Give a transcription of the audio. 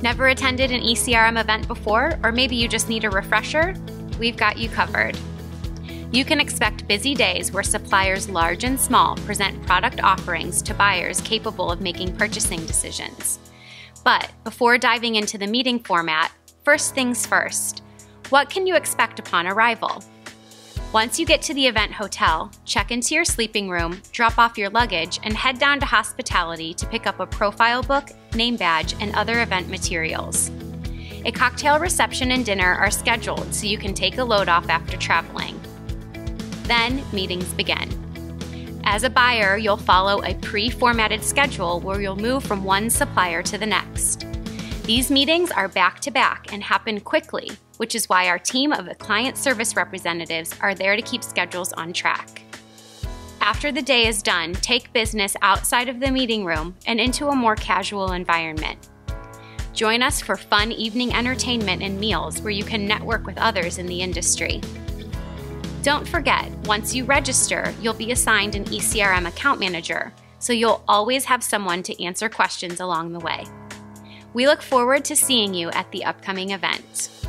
Never attended an ECRM event before, or maybe you just need a refresher? We've got you covered. You can expect busy days where suppliers large and small present product offerings to buyers capable of making purchasing decisions. But before diving into the meeting format, first things first, what can you expect upon arrival? Once you get to the event hotel, check into your sleeping room, drop off your luggage, and head down to hospitality to pick up a profile book, name badge, and other event materials. A cocktail reception and dinner are scheduled so you can take a load off after traveling. Then, meetings begin. As a buyer, you'll follow a pre formatted schedule where you'll move from one supplier to the next. These meetings are back to back and happen quickly, which is why our team of client service representatives are there to keep schedules on track. After the day is done, take business outside of the meeting room and into a more casual environment. Join us for fun evening entertainment and meals where you can network with others in the industry. Don't forget, once you register, you'll be assigned an ECRM account manager, so you'll always have someone to answer questions along the way. We look forward to seeing you at the upcoming event.